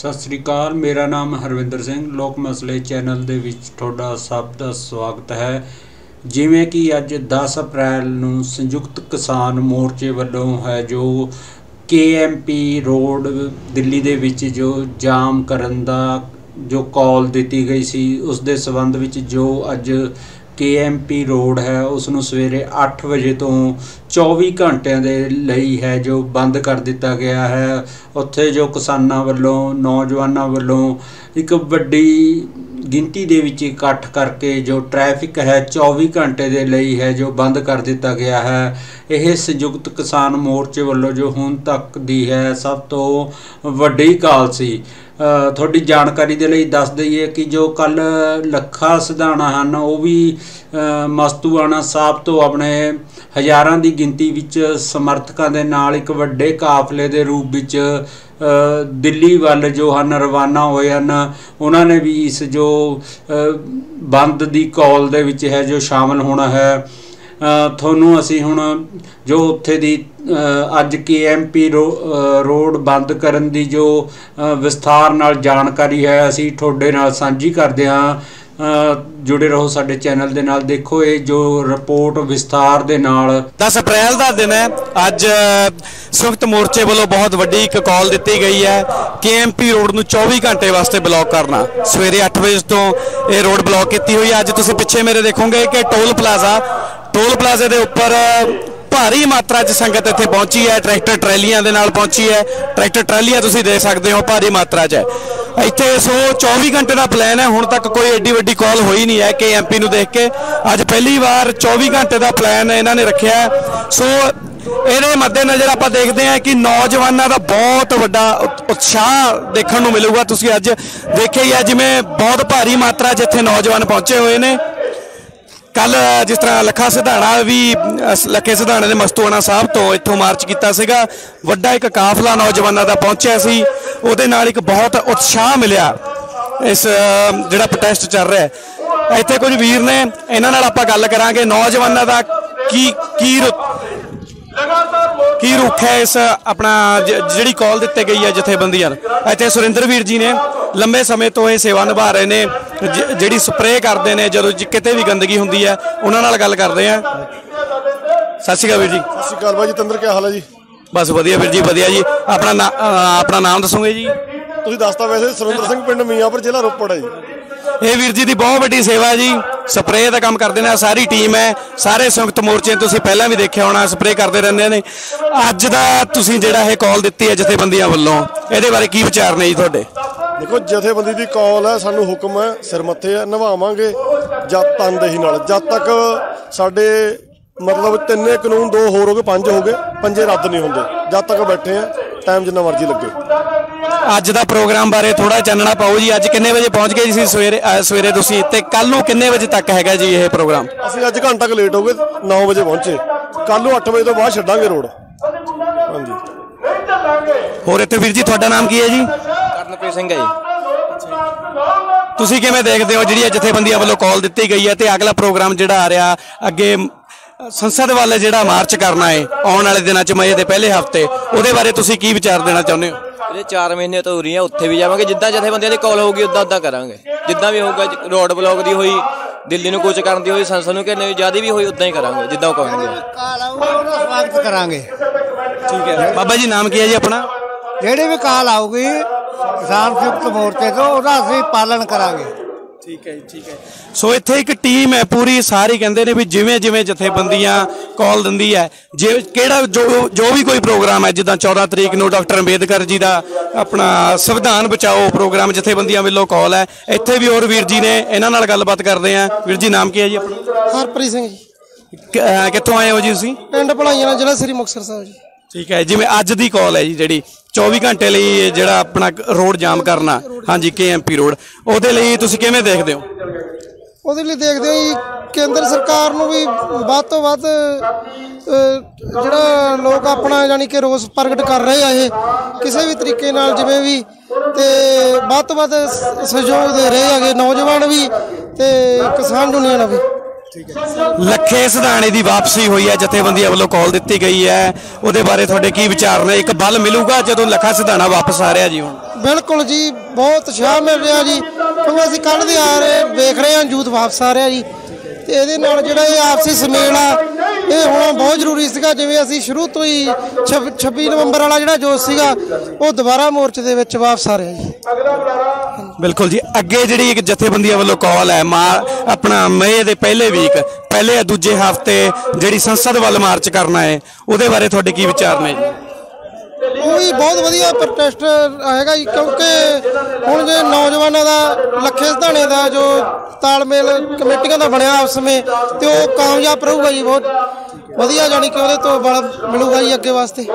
ਸਤਿ ਸ੍ਰੀ ਅਕਾਲ, ਮੇਰਾ ਨਾਮ ਹਰਵਿੰਦਰ ਸਿੰਘ, ਲੋਕ ਮਸਲੇ ਚੈਨਲ ਦੇ ਵਿੱਚ ਤੁਹਾਡਾ ਸਭ ਦਾ ਸਵਾਗਤ ਹੈ। ਜਿਵੇਂ ਕਿ ਅੱਜ 10 ਅਪ੍ਰੈਲ ਨੂੰ ਸੰਯੁਕਤ ਕਿਸਾਨ ਮੋਰਚੇ ਵੱਲੋਂ ਹੈ ਜੋ ਕੇਐਮਪੀ ਰੋਡ ਦਿੱਲੀ ਦੇ ਵਿੱਚ ਜੋ ਜਾਮ ਕਰਨ ਦਾ ਜੋ ਕਾਲ ਦਿੱਤੀ ਗਈ ਸੀ, ਉਸ ਦੇ ਸਬੰਧ ਵਿੱਚ ਜੋ ਅੱਜ ਕੇਐਮਪੀ ਰੋਡ ਹੈ ਉਸ ਨੂੰ ਸਵੇਰੇ 8 ਵਜੇ ਤੋਂ 24 ਘੰਟਿਆਂ ਦੇ ਲਈ ਹੈ, ਜੋ ਬੰਦ ਕਰ ਦਿੱਤਾ ਗਿਆ ਹੈ। ਉੱਥੇ ਜੋ ਕਿਸਾਨਾਂ ਵੱਲੋਂ, ਨੌਜਵਾਨਾਂ ਵੱਲੋਂ ਇੱਕ ਵੱਡੀ ਗਿਣਤੀ ਦੇ ਵਿੱਚ ਇਕੱਠ ਕਰਕੇ ਜੋ ਟ੍ਰੈਫਿਕ ਹੈ 24 ਘੰਟੇ ਦੇ ਲਈ ਹੈ, ਜੋ ਬੰਦ ਕਰ ਦਿੱਤਾ ਗਿਆ ਹੈ। ਇਹ ਸੰਯੁਕਤ ਕਿਸਾਨ ਮੋਰਚੇ ਵੱਲੋਂ ਜੋ ਹੁਣ ਤੱਕ ਦੀ ਹੈ, ਸਭ ਤੋਂ ਵੱਡੀ ਕਾਲ ਸੀ। ਤੁਹਾਡੀ ਜਾਣਕਾਰੀ ਦੇ ਲਈ ਦੱਸ ਦਈਏ ਕਿ ਜੋ ਕੱਲ ਲੱਖਾ ਸਿਧਾਣਾ ਹਨ, ਉਹ ਵੀ ਮਸਤੂਆਣਾ ਸਾਹਿਬ ਤੋਂ ਆਪਣੇ ਹਜ਼ਾਰਾਂ ਦੀ ਗਿਣਤੀ ਵਿੱਚ ਸਮਰਥਕਾਂ ਦੇ ਨਾਲ ਇੱਕ ਵੱਡੇ ਕਾਫਲੇ ਦੇ ਰੂਪ ਵਿੱਚ ਦਿੱਲੀ ਵੱਲ ਜੋ ਹਨ ਰਵਾਨਾ ਹੋਏ ਹਨ, ਉਹਨਾਂ ਨੇ ਵੀ ਇਸ ਜੋ ਬੰਦ ਦੀ ਕਾਲ ਦੇ ਵਿੱਚ ਹੈ ਜੋ ਸ਼ਾਮਲ ਹੋਣਾ ਹੈ। ਤੁਹਾਨੂੰ ਅਸੀਂ ਹੁਣ ਜੋ ਉੱਥੇ ਦੀ ਅ, ਅੱਜ ਕੇਐਮਪੀ ਰੋਡ ਬੰਦ ਕਰਨ ਦੀ ਜੋ ਵਿਸਥਾਰ ਨਾਲ ਜਾਣਕਾਰੀ ਹੈ ਅਸੀਂ ਤੁਹਾਡੇ ਨਾਲ ਸਾਂਝੀ ਕਰਦੇ ਹਾਂ। ਜੁੜੇ ਰਹੋ ਸਾਡੇ ਚੈਨਲ ਦੇ ਨਾਲ। ਦੇਖੋ ਇਹ ਜੋ ਰਿਪੋਰਟ ਵਿਸਥਾਰ ਦੇ ਨਾਲ। 10 ਅਪ੍ਰੈਲ ਦਾ ਦਿਨ ਹੈ। ਅੱਜ ਸੰਯੁਕਤ ਮੋਰਚੇ ਵੱਲੋਂ ਬਹੁਤ ਵੱਡੀ ਇੱਕ ਕਾਲ ਦਿੱਤੀ ਗਈ ਹੈ ਕੇਐਮਪੀ ਰੋਡ ਨੂੰ 24 ਘੰਟੇ ਵਾਸਤੇ ਬਲੌਕ ਕਰਨਾ। ਸਵੇਰੇ 8 ਵਜੇ ਤੋਂ ਇਹ ਰੋਡ ਬਲੌਕ ਕੀਤੀ ਹੋਈ ਹੈ। ਅੱਜ ਤੁਸੀਂ ਪਿੱਛੇ ਮੇਰੇ ਦੇਖੋਗੇ ਕਿ ਟੋਲ ਪਲਾਜ਼ਾ, ਟੋਲ ਪਲਾਜ਼ੇ ਦੇ ਉੱਪਰ ਭਾਰੀ ਮਾਤਰਾ 'ਚ ਸੰਗਤ ਇੱਥੇ ਪਹੁੰਚੀ ਹੈ, ਟਰੈਕਟਰ ਟਰੈਲੀਆਂ ਦੇ ਨਾਲ ਪਹੁੰਚੀ ਹੈ। ਟਰੈਕਟਰ ਟਰੈਲੀਆਂ ਤੁਸੀਂ ਦੇਖ ਸਕਦੇ ਹੋ, ਭਾਰੀ ਮਾਤਰਾ 'ਚ ਹੈ। ਇੱਥੇ ਸੋ 24 ਘੰਟੇ ਦਾ ਪਲਾਨ ਹੈ, ਹੁਣ ਤੱਕ ਕੋਈ ਐਡੀ ਵੱਡੀ ਕਾਲ ਹੋਈ ਨਹੀਂ ਹੈ ਕਿ ਐਮਪੀ ਨੂੰ ਦੇਖ ਕੇ। ਅੱਜ ਪਹਿਲੀ ਵਾਰ 24 ਘੰਟੇ ਦਾ ਪਲਾਨ ਇਹਨਾਂ ਨੇ ਰੱਖਿਆ ਸੋ ਇਹਦੇ ਮੱਦੇਨਜ਼ਰ ਆਪਾਂ ਦੇਖਦੇ ਹਾਂ ਕਿ ਨੌਜਵਾਨਾਂ ਦਾ ਬਹੁਤ ਵੱਡਾ ਉਤਸ਼ਾਹ ਦੇਖਣ ਨੂੰ ਮਿਲੂਗਾ। ਤੁਸੀਂ ਅੱਜ ਦੇਖਿਆ ਹੀ ਹੈ, ਜਿਵੇਂ ਬਹੁਤ ਭਾਰੀ ਮਾਤਰਾ 'ਚ ਇੱਥੇ ਨੌਜਵਾਨ ਪਹੁੰਚੇ ਹੋਏ ਨੇ। ਕੱਲ ਜਿਸ ਤਰ੍ਹਾਂ ਲੱਖਾ ਸਿਧਾਣਾ ਵੀ ਲੱਖੇ ਸਿਧਾਣੇ ਦੇ ਮਸਤੂਆਣਾ ਸਾਹਿਬ ਤੋਂ ਇੱਥੋਂ ਮਾਰਚ ਕੀਤਾ ਸੀਗਾ, ਵੱਡਾ ਇੱਕ ਕਾਫਲਾ ਨੌਜਵਾਨਾਂ ਦਾ ਪਹੁੰਚਿਆ ਸੀ, ਉਹਦੇ ਨਾਲ ਇੱਕ ਬਹੁਤ ਉਤਸ਼ਾਹ ਮਿਲਿਆ ਇਸ, ਜਿਹੜਾ ਪ੍ਰੋਟੈਸਟ ਚੱਲ ਰਿਹਾ ਹੈ। ਇੱਥੇ ਕੁਝ ਵੀਰ ਨੇ, ਇਹਨਾਂ ਨਾਲ ਆਪਾਂ ਗੱਲ ਕਰਾਂਗੇ, ਨੌਜਵਾਨਾਂ ਦਾ ਕੀ ਕੀ ਕੀ ਰੁਖ ਹੈ ਇਸ, ਆਪਣਾ ਜ- ਜਿਹੜੀ ਕਾਲ ਦਿੱਤੀ ਗਈ ਹੈ ਜਥੇਬੰਦੀਆਂ ਨੂੰ। ਇੱਥੇ ਸੁਰਿੰਦਰ ਵੀਰ ਜੀ ਨੇ ਲੰਬੇ ਸਮੇਂ ਤੋਂ ਇਹ ਸੇਵਾ ਨਿਭਾ ਰਹੇ ਨੇ। ਜ- ਜਿਹੜੀ ਸਪਰੇਅ ਕਰਦੇ ਨੇ ਜਦੋਂ ਜ- ਕਿਤੇ ਵੀ ਗੰਦਗੀ ਹੁੰਦੀ ਹੈ ਉਹਨਾਂ ਨਾਲ ਗੱਲ ਕਰਦੇ ਆ। ਸਤਿ ਸ਼੍ਰੀ ਅਕਾਲ ਵੀਰ ਜੀ। ਸਤਿ ਸ਼੍ਰੀ ਅਕਾਲ ਬਾਈ ਜਤਿੰਦਰ ਕੀ ਹਾਲ ਹੈ ਜੀ? ਬਸ ਵਧੀਆ ਵੀਰ ਜੀ ਵਧੀਆ ਜੀ। ਆਪਣਾ ਨਾ- ਅਹ ਆਪਣਾ ਨਾਮ ਦੱਸੋਗੇ ਜੀ? ਤੁਸੀਂ ਦੱਸਤਾ ਵੈਸੇ ਸੁਰਿੰਦਰ ਸਿੰਘ ਪਿੰਡ ਮੀਆਂਪੁਰ ਜ਼ਿਲ੍ਹਾ ਰੋਪੜ ਹੈ ਜੀ। ਇਹ ਵੀਰ ਜੀ ਦੀ ਬਹੁਤ ਵੱਡੀ ਸੇਵਾ ਜੀ। ਸਪਰੇਅ ਦਾ ਕੰਮ ਕਰਦੇ ਨੇ ਆਹ ਸਾਰੀ ਟੀਮ ਹੈ। ਸਾਰੇ ਸੰਯੁਕਤ ਮੋਰਚੇ ਤੁਸੀਂ ਪਹਿਲਾਂ ਵੀ ਦੇਖਿਆ ਹੋਣਾ ਸਪਰੇਅ ਕਰਦੇ ਰਹਿੰਦੇ ਨੇ। ਅੱਜ ਦਾ ਤੁਸੀਂ ਜਿਹੜਾ ਇਹ ਕਾਲ ਦਿੱਤੀ ਹੈ ਜਥੇਬੰਦੀਆਂ ਵੱਲੋਂ ਇਹਦੇ ਬਾਰੇ ਕੀ ਵਿਚਾਰ ਨੇ ਜੀ ਤੁਹਾਡੇ? ਦੇਖੋ ਜਥੇਬੰਦੀ ਦੀ ਕਾਲ ਹੈ ਸਾਨੂੰ ਹੁਕਮ ਹੈ ਸਿਰ ਮੱਥੇ ਹੈ ਨਿਭਾਵਾਂਗੇ ਜਦ ਤਨਦੇਹੀ ਨਾਲ। ਜਦ ਤੱਕ ਸਾਡੇ ਮਤਲਬ ਤਿੰਨੇ ਕਾਨੂੰਨ ਦੋ ਹੋਰ ਹੋ ਗਏ ਪੰਜ ਹੋ ਗਏ ਪੰਜੇ ਰੱਦ ਨਹੀਂ ਹੁੰਦੇ। ਜਦ ਤੱਕ ਬੈਠੇ ਆ ਟਾਈਮ ਜਿੰਨਾ ਮਰਜ਼ੀ ਲੱਗੇ। ਅੱਜ ਦਾ ਪ੍ਰੋਗਰਾਮ ਬਾਰੇ ਥੋੜਾ ਚਾਨਣਾ ਪਾਓ ਜੀ। ਅੱਜ ਕਿੰਨੇ ਵਜੇ ਪਹੁੰਚ ਗਏ ਸੀ ਸਵੇਰੇ ਸਵੇਰੇ ਤੁਸੀਂ? ਤੇ ਕੱਲ ਨੂੰ ਕਿੰਨੇ ਵਜੇ ਤੱਕ ਹੈਗਾ ਜੀ ਇਹ ਪ੍ਰੋਗਰਾਮ? ਅਸੀਂ ਅੱਜ ਘੰਟਾ ਕੁ ਲੇਟ ਹੋ ਗਏ 9 ਵਜੇ ਪਹੁੰਚੇ। ਕੱਲ ਨੂੰ 8 ਵਜੇ ਤੋਂ ਬਾਅਦ ਛੱਡਾਂਗੇ ਰੋਡ। ਹਾਂਜੀ। ਹੋਰ ਇੱਥੇ ਵੀਰ ਜੀ ਤੁਹਾਡਾ ਨਾਮ ਕੀ ਹੈ ਜੀ? ਕਰਨਪ੍ਰੀਤ ਸਿੰਘ ਹੈ ਤੁਸੀਂ ਕਿਵੇਂ ਦੇਖਦੇ ਹੋ ਜਿਹੜੀ ਇਹ ਜਥੇਬੰਦੀਆਂ ਵੱਲੋਂ ਕਾਲ ਦਿੱਤੀ ਗਈ ਹੈ ਤੇ ਅਗਲਾ ਪ੍ਰੋਗਰਾਮ ਜਿਹੜਾ ਆ ਰਿਹਾ ਅੱਗੇ ਸੰਸਦ ਵੱਲ ਜਿਹੜਾ ਮਾਰਚ ਕਰਨਾ ਹੈ ਆਉਣ ਵਾਲੇ ਦਿਨਾਂ 'ਚ ਮਈ ਦੇ ਪਹਿਲੇ ਹਫ਼ਤੇ ਉਹਦੇ ਬਾਰੇ ਤੁਸੀਂ ਕੀ ਵਿਚਾਰ ਦੇਣਾ ਚਾਹੁੰਦੇ ਹੋ? ਇਹਦੇ 4 ਮਹੀਨੇ ਤੋਂ ਹੋ ਉੱਥੇ ਵੀ ਜਾਵਾਂਗੇ ਜਿੱਦਾਂ ਜਥੇਬੰਦੀਆਂ ਦੀ ਕਾਲ ਹੋਊਗੀ ਉਦਾਂ ਉਦਾਂ ਕਰਾਂਗੇ। ਜਿੱਦਾਂ ਵੀ ਹੋਊਗਾ ਰੋਡ ਬਲੌਕ ਦੀ ਹੋਈ ਦਿੱਲੀ ਨੂੰ ਕੁਝ ਕਰਨ ਦੀ ਹੋਈ ਸੰਸਦ ਨੂੰ ਦੀ ਜ਼ਿਆਦਾ ਵੀ ਹੋਈ ਉਦਾਂ ਹੀ ਕਰਾਂਗੇ ਜਿੱਦਾਂ ਉਹ ਕਹਾਂਗੇ ਕਾਲ ਆਊਗਾ ਉਹਦਾ ਸਵਾਗਤ ਕਰਾਂਗੇ। ਠੀਕ ਹੈ। ਬਾਬਾ ਜੀ ਨਾਮ ਕੀ ਹੈ ਜੀ ਆਪਣਾ? ਜਿਹੜੀ ਵੀ ਕਾਲ ਆਊਗੀ ਕਿਸਾਨ ਸੰਯੁਕਤ ਮੋਰਚੇ ਤੋਂ ਉਹਦਾ ਅਸੀਂ ਪਾਲਣ ਕਰਾਂਗੇ। ਠੀਕ ਹੈ ਠੀਕ ਹੈ। ਸੋ ਇੱਥੇ ਇੱਕ ਟੀਮ ਹੈ ਪੂਰੀ ਸਾਰੀ ਕਹਿੰਦੇ ਨੇ ਵੀ ਜਿਵੇਂ ਜਿਵੇਂ ਜਥੇਬੰਦੀਆਂ ਕਾਲ ਦਿੰਦੀ ਹੈ ਜੇ ਕਿਹੜਾ ਜੋ ਜੋ ਵੀ ਕੋਈ ਪ੍ਰੋਗਰਾਮ ਹੈ ਜਿੱਦਾਂ 14 ਤਰੀਕ ਨੂੰ ਡਾਕਟਰ ਅੰਬੇਦਕਰ ਜੀ ਦਾ ਆਪਣਾ ਸੰਵਿਧਾਨ ਬਚਾਓ ਪ੍ਰੋਗਰਾਮ ਜਥੇਬੰਦੀਆਂ ਵੱਲੋਂ ਕਾਲ ਹੈ ਇੱਥੇ ਵੀ ਹੋਰ ਵੀਰ ਜੀ ਨੇ ਇਹਨਾਂ ਨਾਲ ਗੱਲਬਾਤ ਕਰਦੇ ਆ ਵੀਰ ਜੀ ਨਾਮ ਕੀ ਹੈ ਜੀ ਆਪਣਾ? ਹਰਪ੍ਰੀਤ ਸਿੰਘ ਜੀ। ਕਿੱਥੋਂ ਆਏ ਹੋ ਜੀ ਤੁਸੀਂ? ਪਿੰਡ ਭਲਾਈਆਂ ਜ਼ਿਲ੍ਹਾ ਸ੍ਰੀ ਮੁਕਤਸਰ ਸਾਹਿਬ ਜੀ। ਠੀਕ ਹੈ ਜਿਵੇਂ ਅੱਜ ਦੀ ਕਾਲ ਹੈ ਜੀ ਜਿਹੜੀ। 24 ਘੰਟੇ ਲਈ ਜਿਹੜਾ ਆਪਣਾ ਰੋਡ ਜਾਮ ਕਰਨਾ ਹਾਂਜੀ ਕੇਐਮਪੀ ਰੋਡ। ਉਹਦੇ ਲਈ ਤੁਸੀਂ ਕਿਵੇਂ ਦੇਖਦੇ ਹੋ? ਉਹਦੇ ਲਈ ਦੇਖਦੇ ਹਾਂ ਜੀ ਕੇਂਦਰ ਸਰਕਾਰ ਨੂੰ ਵੀ ਵੱਧ ਤੋਂ ਵੱਧ ਅਹ, ਜਿਹੜਾ ਲੋਕ ਆਪਣਾ ਯਾਨੀ ਕਿ ਰੋਸ ਪ੍ਰਗਟ ਕਰ ਰਹੇ ਆ ਇਹ ਕਿਸੇ ਵੀ ਤਰੀਕੇ ਨਾਲ ਜਿਵੇਂ ਵੀ ਤੇ ਵੱਧ ਤੋਂ ਵੱਧ ਸ- ਸਹਿਯੋਗ ਦੇ ਰਹੇ ਹੈਗੇ ਨੌਜਵਾਨ ਵੀ ਤੇ ਕਿਸਾਨ ਦੁਨੀਆ ਨੂੰ ਵੀ। ਲੱਖੇ ਸਿਧਾਣੇ ਦੀ ਵਾਪਸੀ ਹੋਈ ਹੈ, ਜਥੇਬੰਦੀਆਂ ਵੱਲੋਂ ਕਾਲ ਦਿੱਤੀ ਗਈ ਹੈ। ਉਹਦੇ ਬਾਰੇ ਤੁਹਾਡੇ ਕੀ ਵਿਚਾਰ ਨੇ? ਇੱਕ ਬਲ ਮਿਲੂਗਾ ਜਦੋਂ ਲੱਖਾ ਸਿਧਾਣਾ ਵਾਪਸ ਆ ਰਿਹਾ ਜੀ ਹੁਣ? ਬਿਲਕੁਲ ਜੀ, ਬਹੁਤ ਉਤਸ਼ਾਹ ਮਿਲ ਰਿਹਾ ਜੀ। ਕਿਉਂਕਿ ਅਸੀਂ ਕੱਢ ਦੇ ਆ ਰਹੇ ਵੇਖ ਰਹੇ ਹਾਂ ਯੂਥ ਵਾਪਸ ਆ ਰਿਹਾ ਜੀ। ਤੇ ਇਹਦੇ ਨਾਲ ਜਿਹੜਾ ਇਹ ਆਪਸੀ ਸਮੇਲ ਆ, ਇਹ ਹੋਣਾ ਬਹੁਤ ਜ਼ਰੂਰੀ ਸੀਗਾ। ਜਿਵੇਂ ਅਸੀਂ ਸ਼ੁਰੂ ਤੋਂ ਹੀ 26 ਨਵੰਬਰ ਵਾਲਾ ਜਿਹੜਾ ਜੋਸ਼ ਸੀਗਾ, ਉਹ ਦੁਬਾਰਾ ਮੋਰਚੇ ਦੇ ਵਿੱਚ ਵਾਪਸ ਆ ਰਿਹਾ ਜੀ। ਬਿਲਕੁਲ ਜੀ। ਅੱਗੇ ਜਿਹੜੀ ਇੱਕ ਜਥੇਬੰਦੀਆਂ ਵੱਲੋਂ ਕਾਲ ਹੈ, ਮਾ ਆਪਣਾ ਮਈ ਦੇ ਪਹਿਲੇ ਵੀਕ ਪਹਿਲੇ ਦੂਜੇ ਹਫ਼ਤੇ ਜਿਹੜੀ ਸੰਸਦ ਵੱਲ ਮਾਰਚ ਕਰਨਾ ਹੈ, ਉਹਦੇ ਬਾਰੇ ਤੁਹਾਡੇ ਕੀ ਵਿਚਾਰ ਨੇ ਜੀ? ਉਹ ਵੀ ਬਹੁਤ ਵਧੀਆ ਪ੍ਰੋਟੈਸਟ ਹੈਗਾ ਜੀ, ਕਿਉਂਕਿ ਹੁਣ ਜੇ ਨੌਜਵਾਨਾਂ ਦਾ, ਲੱਖੇ ਸਿਧਾਣੇ ਦਾ ਜੋ ਤਾਲਮੇਲ ਕਮੇਟੀਆਂ ਦਾ ਬਣਿਆ ਆਪਸ ਵਿੱਚ ਤੇ ਉਹ ਕਾਮਯਾਬ ਰਹੂਗਾ ਜੀ ਬਹੁਤ। ਵਧੀਆ ਜਾਨੀ ਕਿ ਉਹਦੇ ਤੋਂ ਬਲ ਮਿਲੂਗਾ ਜੀ ਅੱਗੇ ਵਾਸਤੇ।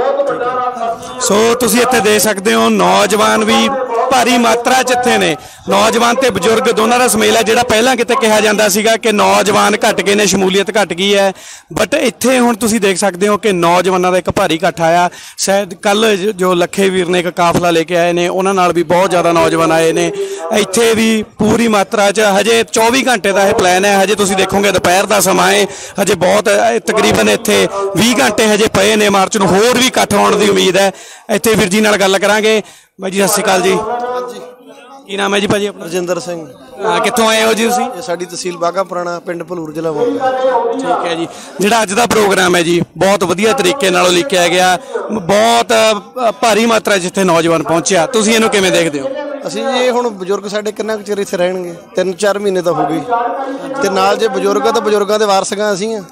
ਸੋ ਤੁਸੀਂ ਇੱਥੇ ਦੇਖ ਸਕਦੇ ਹੋ, ਨੌਜਵਾਨ ਵੀ ਭਾਰੀ ਮਾਤਰਾ 'ਚ ਇੱਥੇ ਨੇ। ਨੌਜਵਾਨ ਤੇ ਬਜ਼ੁਰਗ ਦੋਨਾਂ ਦਾ ਸਮੇਲ ਹੈ, ਜਿਹੜਾ ਪਹਿਲਾਂ ਕਿਤੇ ਕਿਹਾ ਜਾਂਦਾ ਸੀਗਾ ਕਿ ਨੌਜਵਾਨ ਘਟ ਗਏ ਨੇ, ਸ਼ਮੂਲੀਅਤ ਘਟ ਗਈ ਹੈ। ਬਟ ਇੱਥੇ ਹੁਣ ਤੁਸੀਂ ਦੇਖ ਸਕਦੇ ਹੋ ਕਿ ਨੌਜਵਾਨਾਂ ਦਾ ਇੱਕ ਭਾਰੀ ਇਕੱਠ ਆਇਆ। ਸ਼ਾਇਦ ਕੱਲ ਜੋ ਲੱਖੇ ਵੀਰ ਨੇ ਇੱਕ ਕਾਫਲਾ ਲੈ ਕੇ ਆਏ ਨੇ, ਉਹਨਾਂ ਨਾਲ ਵੀ ਬਹੁਤ ਜ਼ਿਆਦਾ ਨੌਜਵਾਨ ਆਏ ਨੇ। ਇੱਥੇ ਵੀ ਪੂਰੀ ਮਾਤਰਾ 'ਚ ਹਜੇ 24 ਘੰਟੇ ਦਾ ਇਹ ਪਲਾਨ ਹੈ। ਹਜੇ ਤੁਸੀਂ ਦੇਖੋਗੇ ਦੁਪਹਿਰ ਦਾ ਸਮਾਂ ਹੈ। ਹਜੇ ਬਹੁਤ ਤਕਰੀਬਨ ਇੱਥੇ 20 ਘੰਟੇ ਹਜੇ ਪਏ ਨੇ ਮਾਰਚ ਨੂੰ ਹੋਰ ਵੀ ਇਕੱਠ ਹੋਣ ਦੀ ਉਮੀਦ ਹੈ। ਇੱਥੇ ਵੀਰ ਜੀ ਨਾਲ ਗੱਲ ਕਰਾਂਗੇ। ਬਾਈ ਜੀ ਸਤਿ ਸ਼੍ਰੀ ਅਕਾਲ ਜੀ। ਕੀ ਨਾਮ ਹੈ ਜੀ ਭਾਜੀ ਆਪਣਾ? ਰਜਿੰਦਰ ਸਿੰਘ। ਅ, ਕਿੱਥੋਂ ਆਏ ਹੋ ਜੀ ਤੁਸੀਂ? ਇਹ ਸਾਡੀ ਤਹਿਸੀਲ ਬਾਗਾ ਪੁਰਾਣਾ ਪਿੰਡ ਭਲੂਰ ਜ਼ਿਲ੍ਹਾ ਮੋਗਾ ਠੀਕ ਹੈ ਜੀ। ਜਿਹੜਾ ਅੱਜ ਦਾ ਪ੍ਰੋਗਰਾਮ ਹੈ ਜੀ ਬਹੁਤ ਵਧੀਆ ਤਰੀਕੇ ਨਾਲ ਲਿਖਿਆ ਗਿਆ। ਬਹੁਤ ਭਾਰੀ ਮਾਤਰਾ ਜਿੱਥੇ ਨੌਜਵਾਨ ਪਹੁੰਚਿਆ। ਤੁਸੀਂ ਇਹਨੂੰ ਕਿਵੇਂ ਦੇਖਦੇ ਹੋ? ਅਸੀਂ ਜੀ ਇਹ ਹੁਣ ਬਜ਼ੁਰਗ ਸਾਡੇ ਕਿੰਨਾ ਕੁ ਚਿਰ ਇੱਥੇ ਰਹਿਣਗੇ? 3-4 ਮਹੀਨੇ ਤਾਂ ਹੋ ਗਏ। ਤੇ ਨਾਲ ਜੇ ਬਜ਼ੁਰਗ ਆ ਤਾਂ ਬਜ਼ੁਰਗਾਂ ਦੇ ਵਾਰਸਾਂ ਅਸੀਂ ਆ।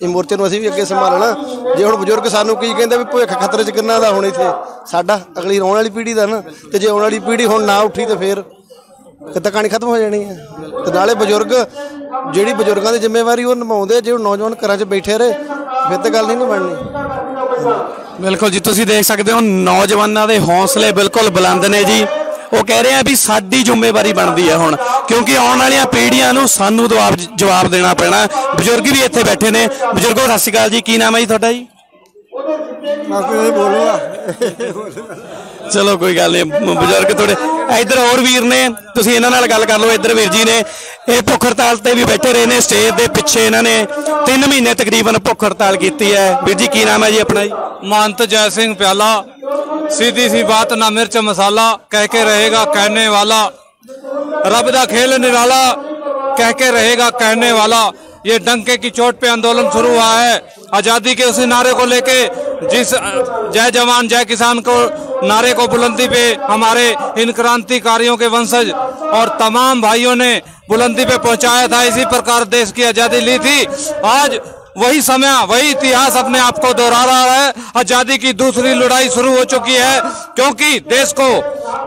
ਇਹ ਮੋਰਚੇ ਨੂੰ ਅਸੀਂ ਵੀ ਅੱਗੇ ਸੰਭਾਲਣਾ। ਜੇ ਹੁਣ ਬਜ਼ੁਰਗ ਸਾਨੂੰ ਕੀ ਕਹਿੰਦੇ ਵੀ ਭਵਿੱਖ ਖਤਰੇ 'ਚ ਕਿੰਨਾ ਦਾ ਹੁਣ ਇੱਥੇ? ਸਾਡਾ ਅਗਲੀ ਆਉਣ ਵਾਲੀ ਪੀੜ੍ਹੀ ਦਾ ਨਾ। ਤੇ ਜੇ ਆਉਣ ਵਾਲੀ ਪੀੜ੍ਹੀ ਹੁਣ ਨਾ ਉੱਠੀ ਤਾਂ ਫੇਰ? ਫਿਰ ਤਾਂ ਕਹਾਣੀ ਖਤਮ ਹੋ ਜਾਣੀ ਹੈ। ਤੇ ਨਾਲੇ ਬਜ਼ੁਰਗ, ਜਿਹੜੀ ਬਜ਼ੁਰਗਾਂ ਦੀ ਜ਼ਿੰਮੇਵਾਰੀ ਉਹ ਨਿਭਾਉਂਦੇ ਜੇ ਉਹ ਨੌਜਵਾਨ ਘਰਾਂ 'ਚ ਬੈਠੇ ਰਹੇ, ਫਿਰ ਤਾਂ ਗੱਲ ਨਹੀਂ ਨਾ ਬਣਨੀ। ਬਿਲਕੁਲ ਜੀ, ਤੁਸੀਂ ਦੇਖ ਸਕਦੇ ਹੋ ਨੌਜਵਾਨਾਂ ਦੇ ਹੌਸਲੇ ਬਿਲਕੁਲ ਬੁਲੰਦ ਨੇ ਜੀ। ਉਹ ਕਹਿ ਰਹੇ ਆ ਵੀ ਸਾਡੀ ਜ਼ਿੰਮੇਵਾਰੀ ਬਣਦੀ ਹੈ ਹੁਣ ਕਿਉਂਕਿ ਆਉਣ ਵਾਲੀਆਂ ਪੀੜ੍ਹੀਆਂ ਨੂੰ ਸਾਨੂੰ ਜਵਾਬ ਜਵਾਬ ਦੇਣਾ ਪੈਣਾ। ਬਜ਼ੁਰਗ ਵੀ ਇੱਥੇ ਬੈਠੇ ਨੇ। ਬਜ਼ੁਰਗੋ ਸਤਿ ਸ਼੍ਰੀ ਅਕਾਲ ਜੀ ਕੀ ਨਾਮ ਹੈ ਜੀ ਤੁਹਾਡਾ ਜੀ? ਚਲੋ ਕੋਈ ਗੱਲ ਨਹੀਂ ਬਜ਼ੁਰਗ ਥੋੜੇ ਇੱਧਰ ਹੋਰ ਵੀਰ ਨੇ ਤੁਸੀਂ ਇਹਨਾਂ ਨਾਲ ਗੱਲ ਕਰ ਲਓ ਇੱਧਰ ਵੀਰ ਜੀ ਨੇ। ਇਹ ਭੁੱਖ ਹੜਤਾਲ ਤੇ ਵੀ ਬੈਠੇ ਰਹੇ ਨੇ ਸਟੇਜ ਦੇ ਪਿੱਛੇ ਇਹਨਾਂ ਨੇ 3 ਮਹੀਨੇ ਤਕਰੀਬਨ ਭੁੱਖ ਹੜਤਾਲ ਕੀਤੀ ਹੈ। ਵੀਰ ਜੀ ਕੀ ਨਾਮ ਹੈ ਜੀ ਆਪਣਾ ਜੀ? ਮਹੰਤ ਜੈ ਸਿੰਘ ਪਿਆਲਾ। सीधी सी बात, ना मिर्च मसाला कह के रहेगा कहने वाला। रब दा खेल निराला कह के रहेगा कहने वाला। ये डंके की चोट पे आंदोलन शुरू हुआ है। आज़ादी के उसी नारे को लेके जिस, जय जवान, जय किसान को नारे को बुलंदी पे हमारे इन क्रांतिकारियों के वंशज और तमाम भाइयों ने बुलंदी पे पहुँचाया था। इसी प्रकार देश की आज़ादी ली थी। आज वही समय, वही इतिहास अपने आप को दोहरा रहा है। आज़ादी की दूसरी लड़ाई शुरू हो चुकी है, क्योंकि देश को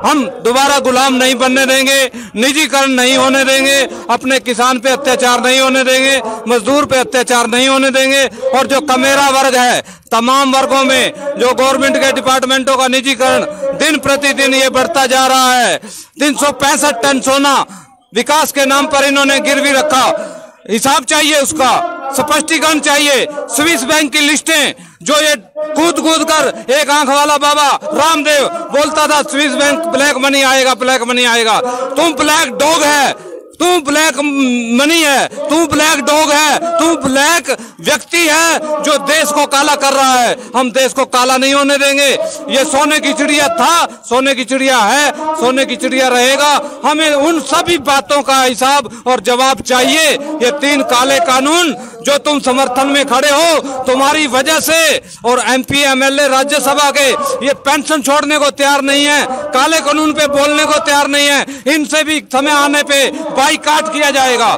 हम दोबारा गुलाम नहीं बनने देंगे, निजीकरण नहीं होने देंगे, अपने किसान पे अत्याचार नहीं होने देंगे, मजदूर पे अत्याचार नहीं होने देंगे, और जो कमेरा वर्ग है, तमाम वर्गों में, जो गवर्नमेंट के डिपार्टमेंटों का निजीकरण दिन प्रतिदिन ये बढ़ता जा रहा है। तीन सौ पैंसठ टन सोना विकास के नाम पर इन्होंने गिरवी रखा। हिसाब चाहिए उसका। स्पष्टीकरण चाहिए। स्विस बैंक की लिस्टें, जो ये कूद कूद कर एक आँख वाला बाबा रामदेव बोलता था, स्विस बैंक ब्लैक मनी आएगा, ब्लैक मनी आएगा। तुम ब्लैक डॉग है, तू ब्लैक मनी है, तू ब्लैक डॉग है, तू ब्लैक व्यक्ति है जो देश को काला कर रहा है। हम देश को काला नहीं होने देंगे। ये सोने की चिड़िया था, सोने की चिड़िया है, सोने की चिड़िया रहेगा। हमें उन सभी बातों का हिसाब और जवाब चाहिए। ये तीन काले कानून जो तुम समर्थन में खड़े हो, तुम्हारी वजह से, और एमपी एमएलए राज्यसभा के, ये पेंशन छोड़ने को तैयार नहीं है, काले कानून पे बोलने को तैयार नहीं है, इनसे भी समय आने पे बाईकाट किया जाएगा।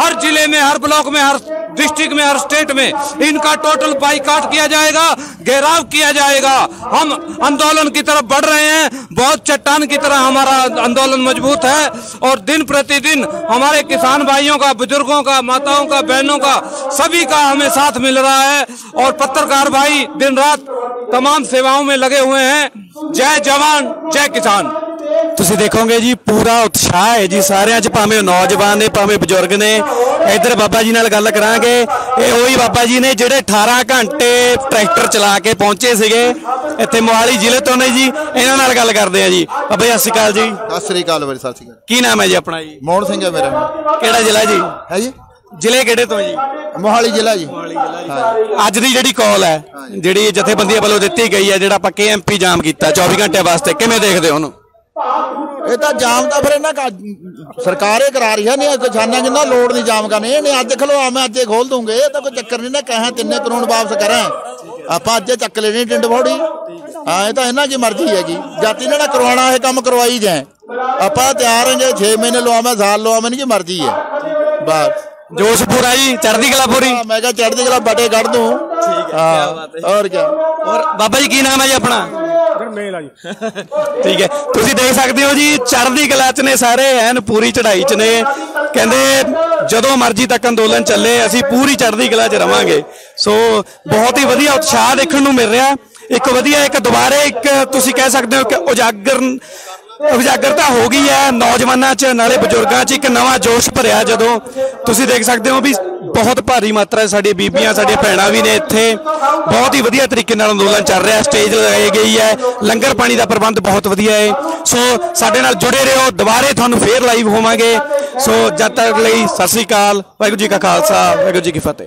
हर ज़िले में, हर ब्लॉक में, हर डिस्ट्रिक्ट में हर स्टेट में इनका टोटल बाईकाट किया जाएगा, घेराव किया जाएगा। हम आंदोलन की तरफ़ बढ़ रहे हैं, बहुत चट्टान की तरह हमारा आंदोलन मज़बूत है और दिन प्रतिदिन हमारे किसान भाइयों का, बुज़ुर्गों का, माताओं का, बहनों का, सभी का हमें साथ मिल रहा है और पत्रकार भाई दिन रात तमाम सेवाओं में लगे हुए हैं। जय जवान, जय किसान। ਤੁਸੀਂ ਦੇਖੋਗੇ ਜੀ ਪੂਰਾ ਉਤਸ਼ਾਹ ਹੈ ਜੀ ਸਾਰਿਆਂ 'ਚ ਭਾਵੇਂ ਨੌਜਵਾਨ ਨੇ ਭਾਵੇਂ ਬਜ਼ੁਰਗ ਨੇ। ਇੱਧਰ ਬਾਬਾ ਜੀ ਨਾਲ ਗੱਲ ਕਰਾਂਗੇ। ਇਹ ਉਹੀ ਬਾਬਾ ਜੀ ਨੇ ਜਿਹੜੇ 18 ਘੰਟੇ ਟਰੈਕਟਰ ਚਲਾ ਕੇ ਪਹੁੰਚੇ ਸੀਗੇ। ਇੱਥੇ ਮੋਹਾਲੀ ਜ਼ਿਲ੍ਹੇ ਤੋਂ ਨੇ ਜੀ। ਇਹਨਾਂ ਨਾਲ ਗੱਲ ਕਰਦੇ ਆ ਜੀ। ਬਾਬਾ ਜੀ ਸਤਿ ਸ਼੍ਰੀ ਅਕਾਲ ਜੀ। ਸਤਿ ਸ੍ਰੀ ਅਕਾਲ ਬਾਈ ਸਤਿ ਸ੍ਰੀ ਅਕਾਲ। ਕੀ ਨਾਮ ਹੈ ਜੀ ਆਪਣਾ ਜੀ? ਮੋਹਨ ਸਿੰਘ ਹੈ ਮੇਰਾ ਕਿਹੜਾ ਜ਼ਿਲ੍ਹਾ ਜੀ? ਹੈ ਜੀ? ਜ਼ਿਲ੍ਹੇ ਕਿਹੜੇ ਤੋਂ ਜੀ? ਮੋਹਾਲੀ ਜ਼ਿਲ੍ਹਾ ਜੀ। ਅੱਜ ਦੀ ਜਿਹੜੀ ਕਾਲ ਹੈ ਜਿਹੜੀ ਜਥੇਬੰਦੀਆਂ ਵੱਲੋਂ ਦਿੱਤੀ ਗਈ ਹੈ ਜਿਹੜਾ ਆਪਾਂ ਕੇਐਮਪੀ ਜਾਮ ਕੀਤਾ 24 ਘੰਟੇ ਵਾਸਤੇ ਕਿਵੇਂ ਦੇਖਦੇ ਹੋ ਉਹਨੂੰ? ਇਹ ਤਾਂ ਜਾਮ ਤਾਂ ਫਿਰ ਇਹਨਾਂ ਕਾ- ਸਰਕਾਰ ਹੀ ਕਰਾ ਰਹੀ ਹੈ ਨਹੀਂ ਕਿਸਾਨਾਂ ਜਿੰਨਾ ਲੋੜ ਨਹੀਂ ਜਾਮ ਕਰਨੇ ਇਹ ਨਹੀਂ ਅੱਜ ਖਲੋ ਮੈਂ ਅੱਜੇ ਖੋਲ ਦੂੰਗੇ ਇਹ ਤਾਂ ਕੋਈ ਚੱਕਰ ਨਹੀਂ ਨਾ ਕਹਾਂ ਤਿੰਨੇ ਕਾਨੂੰਨ ਵਾਪਸ ਕਰਾਂ। ਆਪਾਂ ਅੱਜੇ ਚੱਕ ਲੈਣੀ ਟਿੰਡ ਫੋੜੀ ਹਾਂ ਇਹ ਤਾਂ ਇਹਨਾਂ ਦੀ ਮਰਜ਼ੀ ਹੈਗੀ। ਜਾਤੀ ਇਹਨਾਂ ਨੇ ਕਰਵਾਉਣਾ ਇਹ ਕੰਮ ਕਰਵਾਈ ਜਾਏ ਆਪਾਂ ਤਿਆਰ ਹਾਂ ਜੇ 6 ਮਹੀਨੇ ਲਵਾਵਾਂ ਸਾਲ ਲਵਾਵਾਂ ਨਹੀਂ ਜੀ ਮਰਜ਼ੀ ਹੈ। ਬਸ। ਜੋਸ਼ ਪੂਰਾ ਜੀ ਚੜ੍ਹਦੀ ਕਲਾ ਪੂਰੀ। ਮੈਂ ਕਿਹਾ ਚੜ੍ਹਦੀ ਕਲਾ ਬਟੇ ਕੱਢ ਦੂੰ। ਠੀਕ ਹੈ ਹੋਰ ਕੀ। ਔਰ ਬਾਬਾ ਜੀ ਕੀ ਨਾਮ ਹੈ ਜੀ ਆਪਣਾ? ਮੇਲ ਆ ਜੀ। ਠੀਕ ਹੈ। ਤੁਸੀਂ ਦੇਖ ਸਕਦੇ ਹੋ ਜੀ, ਚੜ੍ਹਦੀ ਕਲਾ ਚ ਨੇ ਸਾਰੇ, ਐਨ ਪੂਰੀ ਚੜ੍ਹਾਈ ਚ ਨੇ। ਕਹਿੰਦੇ, ਜਦੋਂ ਮਰਜ਼ੀ ਤੱਕ ਅੰਦੋਲਨ ਚੱਲੇ, ਅਸੀਂ ਪੂਰੀ ਚੜ੍ਹਦੀ ਕਲਾ ਚ ਰਵਾਂਗੇ। ਸੋ, ਬਹੁਤ ਹੀ ਵਧੀਆ ਉਤਸ਼ਾਹ ਦੇਖਣ ਨੂੰ ਮਿਲ ਰਿਹਾ। ਇੱਕ ਵਧੀਆ ਇੱਕ ਦੁਬਾਰੇ, ਇੱਕ ਤੁਸੀਂ ਕਹਿ ਸਕਦੇ ਹੋ ਕਿ ਉਜਾਗਰ ਉਜਾਗਰਤਾ ਹੋ ਗਈ ਹੈ ਨੌਜਵਾਨਾਂ 'ਚ, ਨਾਲੇ ਬਜ਼ੁਰਗਾਂ 'ਚ, ਇੱਕ ਨਵਾਂ ਜੋਸ਼ ਭਰਿਆ ਜਦੋਂ ਤੁਸੀਂ ਦੇਖ ਸਕਦੇ ਹੋ ਵੀ ਬਹੁਤ ਭਾਰੀ ਮਾਤਰਾ 'ਚ ਸਾਡੀਆਂ ਬੀਬੀਆਂ, ਸਾਡੀਆਂ ਭੈਣਾਂ ਵੀ ਨੇ ਇੱਥੇ। ਬਹੁਤ ਹੀ ਵਧੀਆ ਤਰੀਕੇ ਨਾਲ ਅੰਦੋਲਨ ਚੱਲ ਰਿਹਾ, ਸਟੇਜ ਲਗਾਈ ਗਈ ਹੈ, ਲੰਗਰ ਪਾਣੀ ਦਾ ਪ੍ਰਬੰਧ ਬਹੁਤ ਵਧੀਆ ਹੈ। ਸੋ ਸਾਡੇ ਨਾਲ ਜੁੜੇ ਰਹੋ, ਦੁਬਾਰੇ ਤੁਹਾਨੂੰ ਫੇਰ ਲਾਈਵ ਹੋਵਾਂਗੇ। ਸੋ ਜਦ ਤੱਕ ਲਈ ਸਤਿ ਸ੍ਰੀ ਅਕਾਲ, ਵਾਹਿਗੁਰੂ ਜੀ ਕਾ ਖਾਲਸਾ, ਵਾਹਿਗੁਰੂ ਜੀ ਕੀ ਫਤਿਹ।